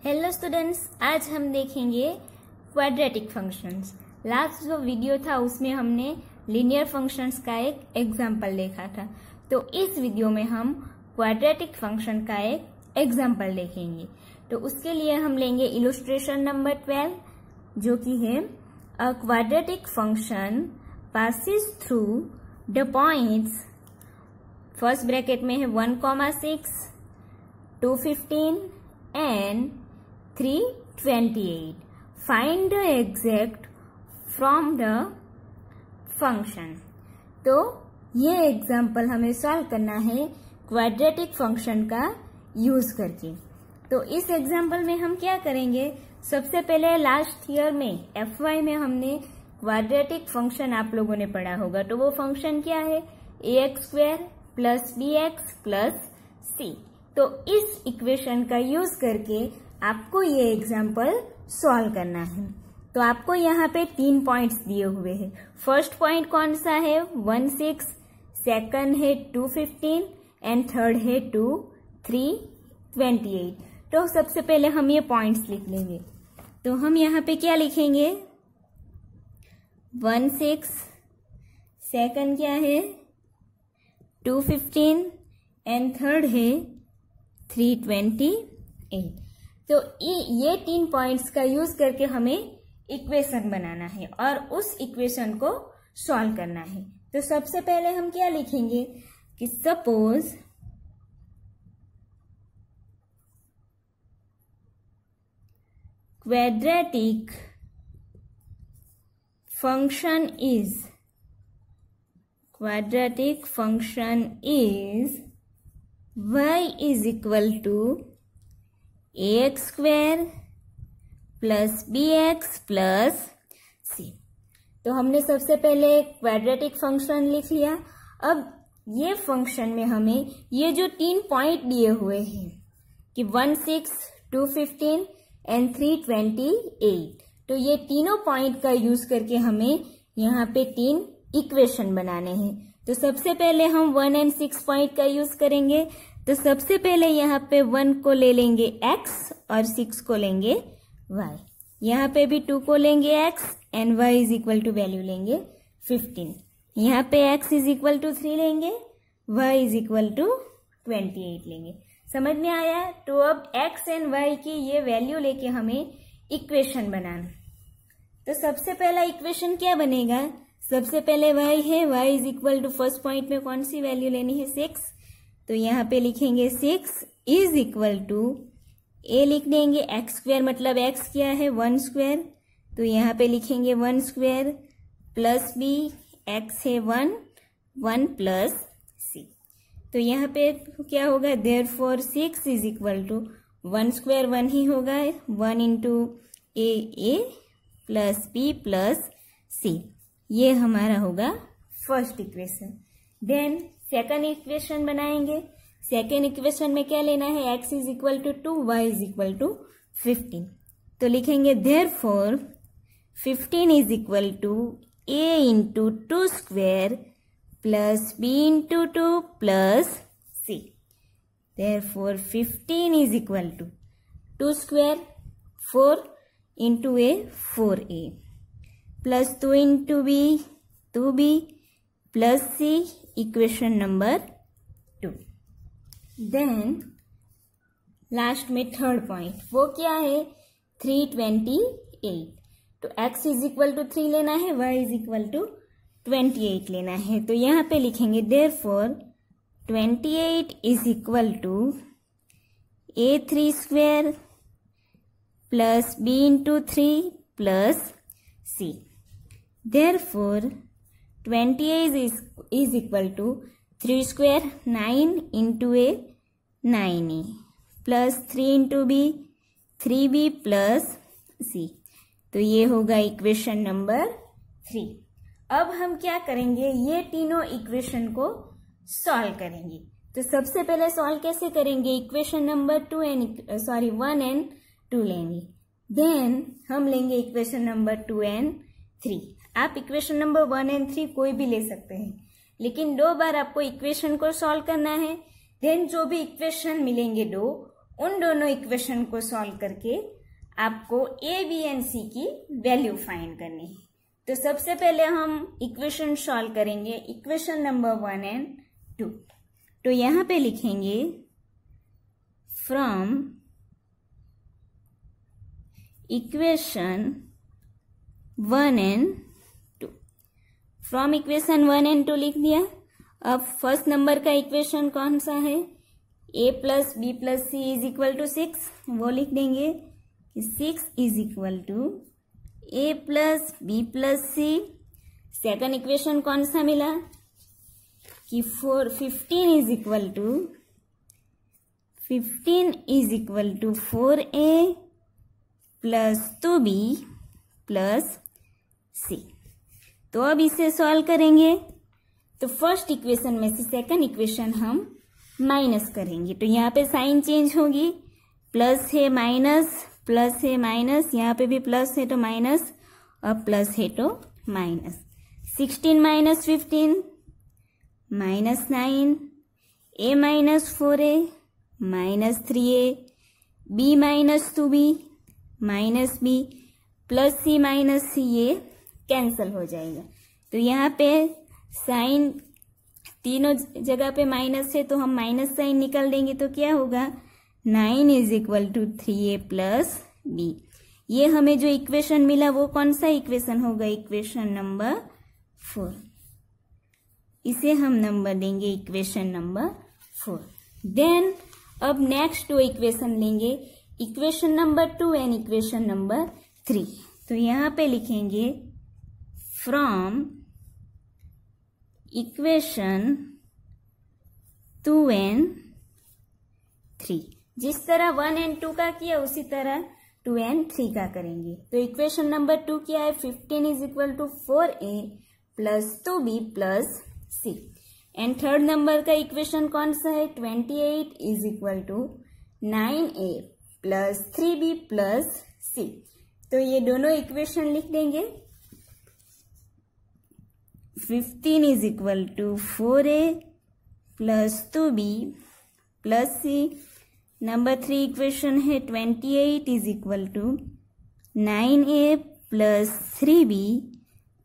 Hello students आज हम देखेंगे क्वाड्रेटिक फ़ंक्शंस लास्ट जो वीडियो था, उसमें हमने लीनियर फ़ंक्शंस का एक एग्ज़ाम्पल देखा था। तो इस वीडियो में हम क्वाड्रेटिक फ़ंक्शन का एक एग्ज़ाम्पल देखेंगे। तो उसके लिए हम लेंगे इलुस्ट्रेशन नंबर ट्वेल्व जो कि है a quadratic function passes through the points first bracket में है one comma six two fifteen and three twenty eight find the exact from the function तो ये एग्ज़ाम्पल हमें सॉल्व करना है क्वाड्रेटिक फ़ंक्शन का यूज़ करके। तो इस एग्ज़ाम्पल में हम क्या करेंगे? सबसे पहले लास्ट ईयर में एफ़ वाई में हमने क्वाड्रेटिक फ़ंक्शन आप लोगों ने पढ़ा होगा। तो वो फ़ंक्शन क्या है? A x square plus b x plus c तो इस इक्वेशन का यूज़ करके आपको ये एग्ज़ाम्पल सॉल्व करना है। तो आपको यहाँ पे तीन पॉइंट्स दिए हुए हैं। फ़र्स्ट पॉइंट कौन सा है? वन सिक्स सेकेंड है टू फिफ्टीन एंड थर्ड है टू थ्री ट्वेंटी एट तो सबसे पहले हम ये पॉइंट्स लिख लेंगे। तो हम यहाँ पे क्या लिखेंगे? वन सिक्स सेकेंड क्या है? टू फिफ्टीन एंड थर्ड है थ्री ट्वेंटी एट तो ये तीन पॉइंट्स का यूज़ करके हमें इक्वेशन बनाना है और उस इक्वेशन को सॉल्व करना है। तो सबसे पहले हम क्या लिखेंगे कि suppose quadratic function is quadratic function is y is equal to ax square plus b x plus c तो हमने सबसे पहले क्वाड्रेटिक फ़ंक्शन लिख लिया। अब ये फ़ंक्शन में हमें ये जो तीन पॉइंट दिए हुए हैं कि one six two fifteen and three twenty eight तो ये तीनों पॉइंट का यूज़ करके हमें यहाँ पे तीन इक्वेशन बनाने हैं। तो सबसे पहले हम वन एंड सिक्स पॉइंट का यूज़ करेंगे। तो सबसे पहले यहाँ पे वन को ले लेंगे एक्स और सिक्स को लेंगे वाई यहाँ पे भी टू को लेंगे x and y is equal to value लेंगे फिफ्टीन यहाँ पे x is equal to three लेंगे y is equal to twenty eight लेंगे। समझ में आया? तो अब एक्स एंड वाई की ये वैल्यू लेके हमें इक्वेशन बनाना। तो सबसे पहला इक्वेशन क्या बनेगा? सबसे पहले y है, y is equal to first point में कौन सी वैल्यू लेनी है? सिक्स तो यहाँ पे लिखेंगे six is equal to a लिख देंगे एक्स स्क्वेयर मतलब एक्स क्या है? वन स्क्वेयर तो यहाँ पे लिखेंगे one square plus b x है वन वन प्लस सी तो यहाँ पे क्या होगा? Therefore six is equal to one square one ही होगा। One into a a plus b plus c ये हमारा होगा first equation then second equation बनाएँगे। सेकंड इक्वेशन में क्या लेना है? X is equal to two y is equal to fifteen तो लिखेंगे therefore fifteen is equal to a into two square plus b into two plus c therefore fifteen is equal to two square four into a four a plus two into b two b plus c equation number two then last में third point वो क्या है? Three twenty eight तो x is equal to three लेना है y is equal to twenty eight लेना है। तो यहाँ पे लिखेंगे therefore twenty eight is equal to a three square plus b into three plus c therefore twenty eight is is equal to 3 square 9 into a 9a plus three into b three b plus c तो ये होगा equation number three अब हम क्या करेंगे? ये तीनों equation को सॉल्व करेंगे. तो सबसे पहले सॉल्व कैसे करेंगे? Equation number two and sorry one and two लेंगे. देन हम लेंगे equation number two and three आप equation number one and three कोई भी ले सकते हैं। लेकिन दो बार आपको इक्वेशन को सॉल्व करना है। देन जो भी इक्वेशन मिलेंगे दो, उन दोनों इक्वेशन को सॉल्व करके आपको ए बी एंड सी की वैल्यू फाइंड करनी है। तो सबसे पहले हम इक्वेशन सॉल्व करेंगे equation number one and two तो यहाँ पे लिखेंगे from equation one and from equation one and two लिख दिया। अब फ़र्स्ट नंबर का इक्वेशन कौन सा है? A plus b plus c is equal to six वो लिख देंगे six is equal to a plus b plus c second equation कौन सा मिला? कि four fifteen is equal to fifteen is equal to four a plus two b plus c तो अब इसे सॉल्व करेंगे। तो फ़र्स्ट इक्वेशन में से सेकंड इक्वेशन हम माइनस करेंगे। तो यहाँ पे साइन चेंज होगी। प्लस है माइनस प्लस है माइनस यहाँ पे भी प्लस है तो माइनस और प्लस है तो minus sixteen minus fifteen minus nine a minus four a minus three a b minus two b minus b plus c minus c ये कैंसल हो जाएगा। तो यहाँ पे साइन तीनों जगह पे माइनस है तो हम माइनस साइन निकाल देंगे तो क्या होगा? Nine is equal to three a plus b. ये हमें जो इक्वेशन मिला वो कौन सा इक्वेशन होगा? Equation number four. इसे हम नंबर देंगे इक्वेशन नंबर फोर। देन अब नेक्स्ट दो इक्वेशन लेंगे। Equation number two and equation number three. तो यहाँ पे लिखेंगे from equation two and three जिस तरह वन एंड टू का किया, उसी तरह टू एंड थ्री का करेंगे। तो इक्वेशन नंबर टू क्या है? Fifteen is equal to four a plus two b plus c and third number का इक्वेशन कौन सा है? Twenty eight is equal to nine a plus three b plus c तो ये दोनों इक्वेशन लिख देंगे। Fifteen is equal to four a plus two b plus c number three equation है twenty eight is equal to nine a plus three b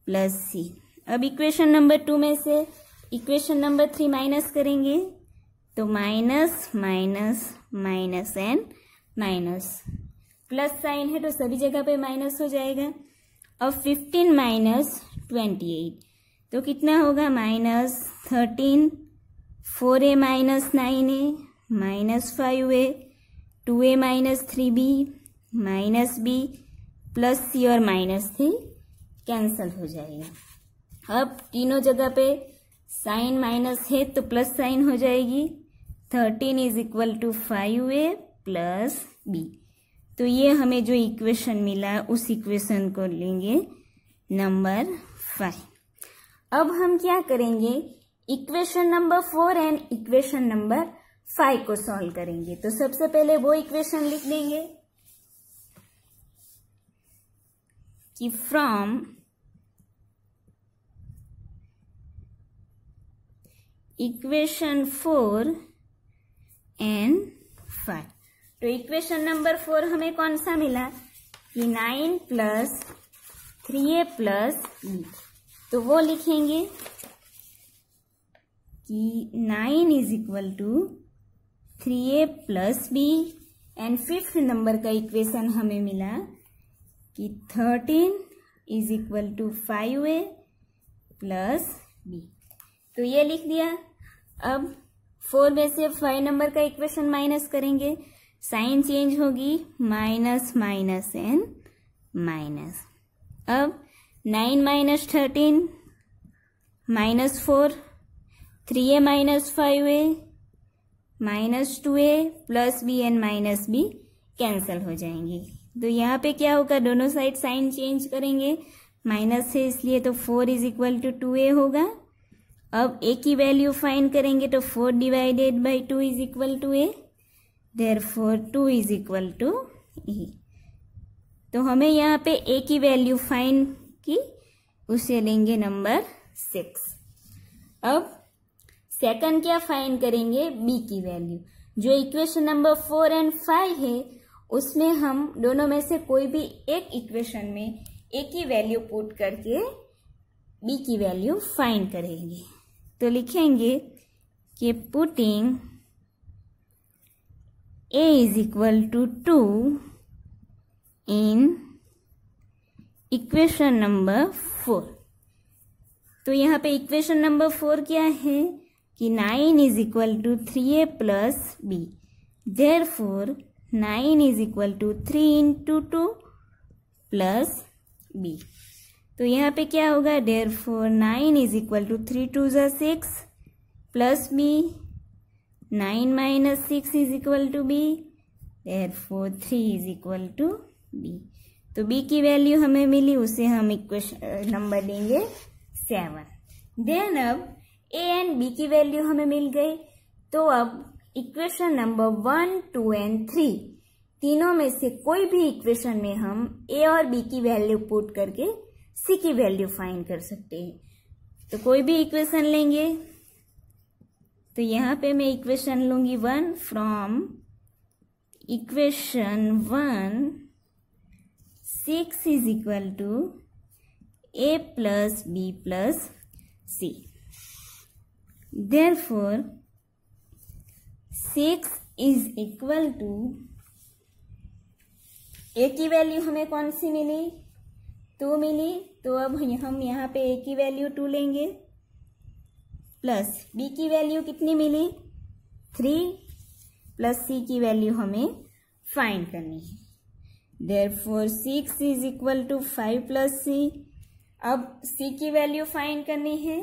plus c अब equation number to में से equation number three minus करेंगे तो minus minus minus and minus plus sign है तो सभी जगह पे माइनस हो जाएगा। अब फिफ्टीन माइनस ट्वेंटी एट तो कितना होगा? Minus thirteen, four a minus nine a, minus five a, two a minus three b, minus b, plus c और माइनस थ्री कैंसल हो जाएगा। अब तीनों जगह पे साइन माइनस है तो प्लस साइन हो जाएगी। Thirteen is equal to five a plus b. तो ये हमें जो इक्वेशन मिला, उस इक्वेशन को लेंगे नंबर फाइव। अब हम क्या करेंगे? Equation number four and equation number five को सॉल्व करेंगे। तो सबसे पहले वो इक्वेशन लिख देंगे कि from equation four and five तो इक्वेशन नंबर फोर हमें कौन सा मिला? कि nine plus three a plus b तो वो लिखेंगे कि nine is equal to three a plus b and fifth number का इक्वेशन हमें मिला कि thirteen is equal to five a plus b. तो ये लिख दिया। अब फोर में से फाइव नंबर का इक्वेशन माइनस करेंगे। साइन चेंज होगी माइनस माइनस एन माइनस। अब nine minus thirteen minus four, three a minus five a, minus two a plus b n minus b cancel हो जाएँगे। तो यहाँ पे क्या होगा, दोनों साइड साइन चेंज करेंगे। माइनस है, इसलिए तो four is equal to two a होगा। अब ए की वैल्यू फाइंड करेंगे तो four divided by two is equal to a therefore two is equal to a तो हमें यहाँ पे ए की वैल्यू फाइंड की उसे लेंगे नंबर सिक्स। अब सेकंड क्या फाइंड करेंगे? बी की वैल्यू जो equation number four and five है, उसमें हम दोनों में से कोई भी एक इक्वेशन में ए की वैल्यू पुट करके बी की वैल्यू फाइंड करेंगे। तो लिखेंगे कि putting a is equal to two in equation number four. तो यहाँ पे इक्वेशन नंबर फोर क्या है कि nine is equal to three a plus b. Therefore nine is equal to three into two plus b. तो यहाँ पे क्या होगा? Therefore nine is equal to three two ज़ा six plus b. Nine minus six is equal to b. Therefore three is equal to b. तो b की value हमें मिली, उसे हम इक्वेशन नंबर देंगे सेवन देन अब ए एंड बी की वैल्यू हमें मिल गई तो अब equation number one two and three तीनों में से कोई भी इक्वेशन में हम ए और बी की वैल्यू पुट करके सी की वैल्यू फाइंड कर सकते हैं। तो कोई भी इक्वेशन लेंगे तो यहाँ पे मैं इक्वेशन लूँगी one from equation one six is equal to a plus b plus c therefore six is equal to a की वैल्यू हमें कौन सी मिली? टू मिली तो अब हम यहाँ पे ए की वैल्यू टू लेंगे। प्लस बी की वैल्यू कितनी मिली? थ्री प्लस सी की वैल्यू हमें फाइंड करनी है। There four six is equal to five plus C अब सी की वैल्यू फाइंड करनी है।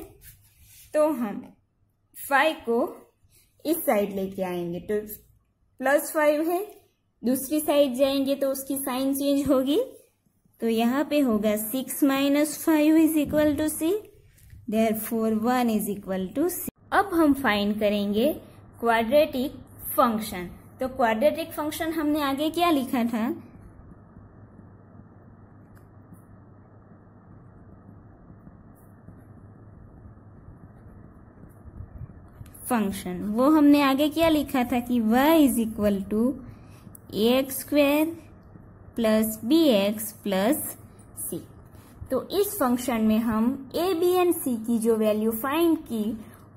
तो हम फाइव को इस साइड लेके आएँगे। तो प्लस फाइव है। दूसरी साइड जाएँगे तो उसकी साइन चेंज होगी। तो यहाँ पे होगा six minus five is equal to c therefore one is equal to c अब हम फाइंड करेंगे क्वाड्रेटिक फ़ंक्शन तो क्वाड्रेटिक फ़ंक्शन हमने आगे क्या लिखा था? फ़ंक्शन वो हमने आगे क्या लिखा था कि y is equal to a x square plus b x plus c तो इस फ़ंक्शन में हम ए बी एंड सी की जो वैल्यू फाइंड की,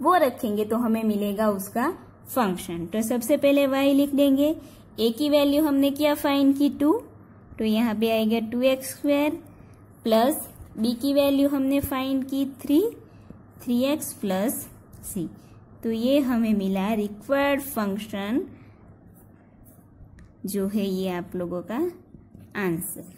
वो रखेंगे तो हमें मिलेगा उसका फ़ंक्शन तो सबसे पहले y लिख देंगे. a की वैल्यू हमने क्या फाइंड की टू तो यहाँ पे आएगा two x square plus b की वैल्यू हमने फाइंड की three three x plus c तो ये हमें मिला है रिक्वायर्ड फ़ंक्शन जो है ये आप लोगों का आंसर